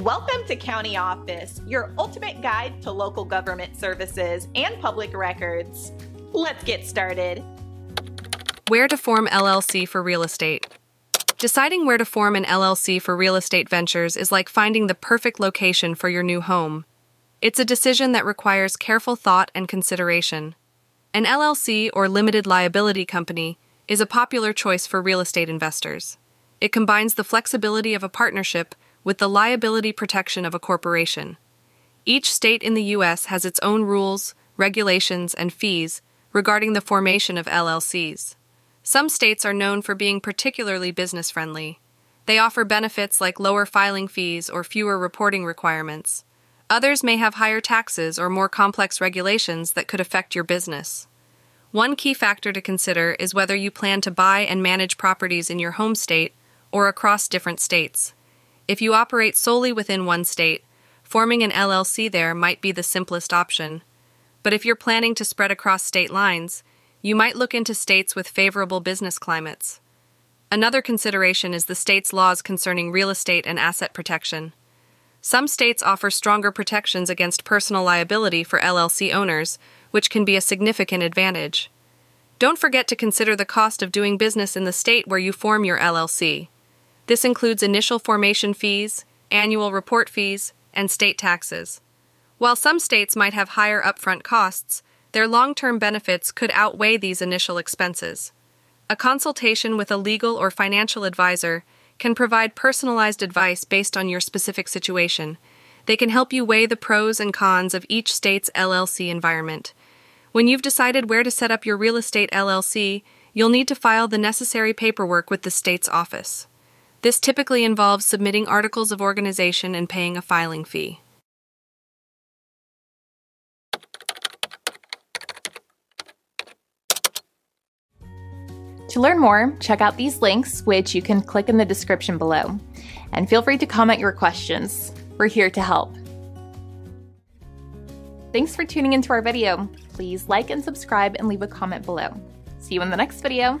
Welcome to County Office, your ultimate guide to local government services and public records. Let's get started. Where to form LLC for real estate. Deciding where to form an LLC for real estate ventures is like finding the perfect location for your new home. It's a decision that requires careful thought and consideration. An LLC or limited liability company is a popular choice for real estate investors. It combines the flexibility of a partnership with the liability protection of a corporation. Each state in the U.S. has its own rules, regulations, and fees regarding the formation of LLCs. Some states are known for being particularly business friendly. They offer benefits like lower filing fees or fewer reporting requirements. Others may have higher taxes or more complex regulations that could affect your business. One key factor to consider is whether you plan to buy and manage properties in your home state or across different states. If you operate solely within one state, forming an LLC there might be the simplest option. But if you're planning to spread across state lines, you might look into states with favorable business climates. Another consideration is the state's laws concerning real estate and asset protection. Some states offer stronger protections against personal liability for LLC owners, which can be a significant advantage. Don't forget to consider the cost of doing business in the state where you form your LLC. This includes initial formation fees, annual report fees, and state taxes. While some states might have higher upfront costs, their long term benefits could outweigh these initial expenses. A consultation with a legal or financial advisor can provide personalized advice based on your specific situation. They can help you weigh the pros and cons of each state's LLC environment. When you've decided where to set up your real estate LLC, you'll need to file the necessary paperwork with the state's office. This typically involves submitting articles of organization and paying a filing fee. To learn more, check out these links, which you can click in the description below. And feel free to comment your questions. We're here to help. Thanks for tuning into our video. Please like and subscribe and leave a comment below. See you in the next video.